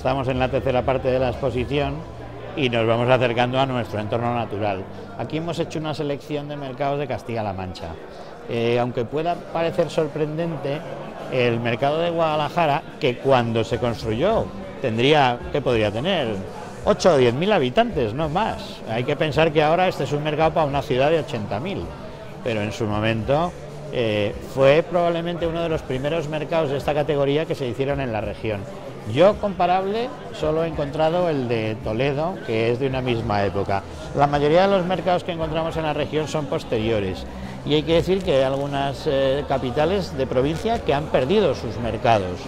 Estamos en la tercera parte de la exposición y nos vamos acercando a nuestro entorno natural. Aquí hemos hecho una selección de mercados de Castilla-La Mancha. Eh, aunque pueda parecer sorprendente, el mercado de Guadalajara, que cuando se construyó tendría, ¿qué podría tener? 8 o 10 mil habitantes, no más. Hay que pensar que ahora este es un mercado para una ciudad de 80 mil, pero en su momento eh, fue probablemente uno de los primeros mercados de esta categoría que se hicieron en la región. Yo comparable solo he encontrado el de Toledo, que es de una misma época. La mayoría de los mercados que encontramos en la región son posteriores y hay que decir que hay algunas eh, capitales de provincia que han perdido sus mercados.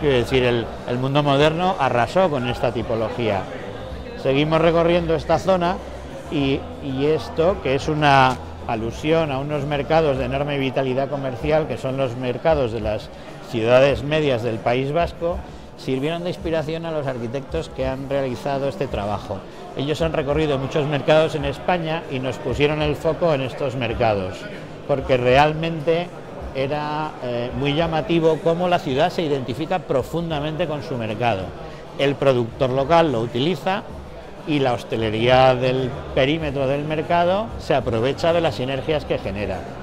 Quiero decir, el, mundo moderno arrasó con esta tipología. Seguimos recorriendo esta zona y, y esto, que es una alusión a unos mercados de enorme vitalidad comercial, que son los mercados de las ciudades medias del País Vasco, sirvieron de inspiración a los arquitectos que han realizado este trabajo. Ellos han recorrido muchos mercados en España y nos pusieron el foco en estos mercados, porque realmente era eh, muy llamativo cómo la ciudad se identifica profundamente con su mercado. El productor local lo utiliza y la hostelería del perímetro del mercado se aprovecha de las sinergias que genera.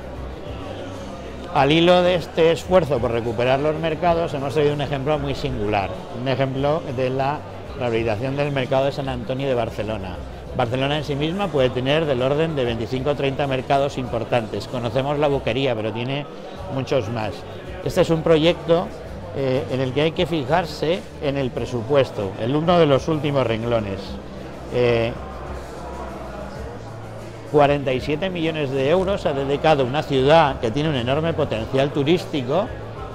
Al hilo de este esfuerzo por recuperar los mercados hemos traído un ejemplo muy singular, un ejemplo de la rehabilitación del mercado de San Antonio de Barcelona. Barcelona en sí misma puede tener del orden de 25 o 30 mercados importantes. Conocemos la buquería, pero tiene muchos más. Este es un proyecto eh, en el que hay que fijarse en el presupuesto, el uno de los últimos renglones. Eh, 47 millones de euros ha dedicado una ciudad que tiene un enorme potencial turístico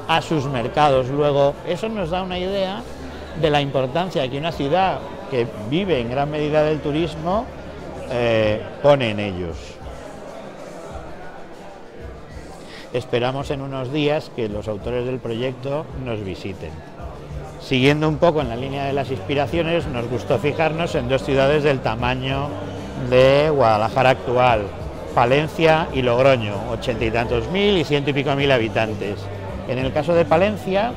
a sus mercados. Luego, eso nos da una idea de la importancia que una ciudad que vive en gran medida del turismo eh, pone en ellos. Esperamos en unos días que los autores del proyecto nos visiten. Siguiendo un poco en la línea de las inspiraciones, nos gustó fijarnos en dos ciudades del tamaño de Guadalajara actual, Palencia y Logroño, ochenta y tantos mil y ciento y pico mil habitantes. En el caso de Palencia,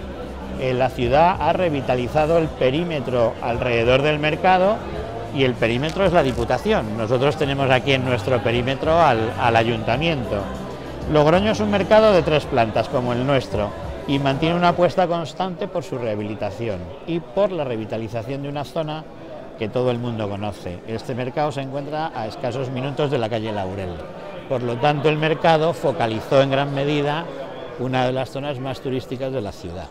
eh, la ciudad ha revitalizado el perímetro alrededor del mercado y el perímetro es la Diputación. Nosotros tenemos aquí en nuestro perímetro al, al ayuntamiento. Logroño es un mercado de tres plantas como el nuestro y mantiene una apuesta constante por su rehabilitación y por la revitalización de una zona que todo el mundo conoce. Este mercado se encuentra a escasos minutos de la calle Laurel. Por lo tanto, el mercado focalizó en gran medida una de las zonas más turísticas de la ciudad.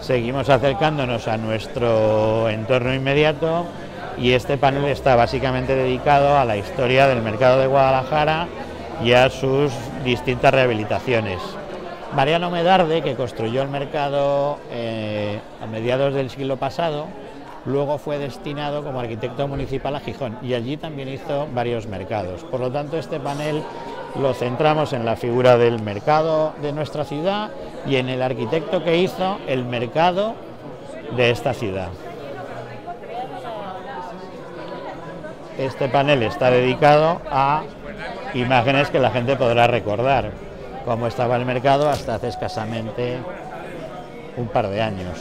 Seguimos acercándonos a nuestro entorno inmediato y este panel está básicamente dedicado a la historia del mercado de Guadalajara y a sus distintas rehabilitaciones. Mariano Medarde, que construyó el mercado eh, a mediados del siglo pasado, luego fue destinado como arquitecto municipal a Gijón y allí también hizo varios mercados. Por lo tanto, este panel lo centramos en la figura del mercado de nuestra ciudad y en el arquitecto que hizo el mercado de esta ciudad. Este panel está dedicado a imágenes que la gente podrá recordar cómo estaba el mercado hasta hace escasamente un par de años.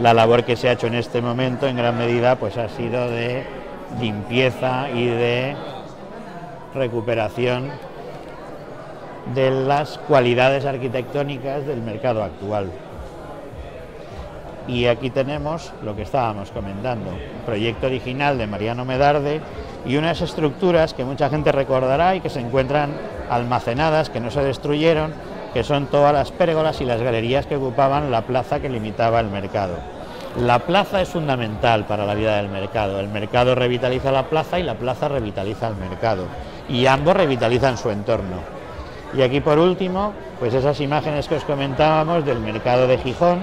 La labor que se ha hecho en este momento en gran medida pues ha sido de limpieza y de recuperación de las cualidades arquitectónicas del mercado actual. Y aquí tenemos lo que estábamos comentando, proyecto original de Mariano Medarde y unas estructuras que mucha gente recordará y que se encuentran almacenadas, que no se destruyeron, que son todas las pérgolas y las galerías que ocupaban la plaza que limitaba el mercado. La plaza es fundamental para la vida del mercado. El mercado revitaliza la plaza y la plaza revitaliza el mercado. Y ambos revitalizan su entorno. Y aquí por último, pues esas imágenes que os comentábamos del mercado de Gijón,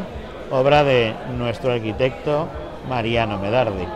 obra de nuestro arquitecto Mariano Medardi.